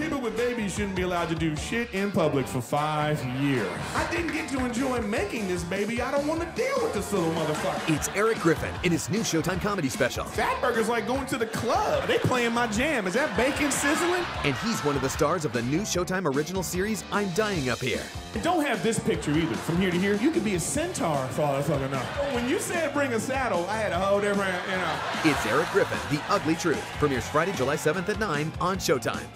People with babies shouldn't be allowed to do shit in public for five years. I didn't get to enjoy making this baby. I don't want to deal with this little motherfucker. It's Erik Griffin in his new Showtime comedy special. Fatburger's like going to the club. They playing my jam. Is that bacon sizzling? And he's one of the stars of the new Showtime original series, I'm Dying Up Here. And don't have this picture either. From here to here, you could be a centaur for all I fucking know. When you said bring a saddle, I had a whole different, you know. It's Erik Griffin, The Ugly Truth. Premieres Friday, July 7th at 9 on Showtime.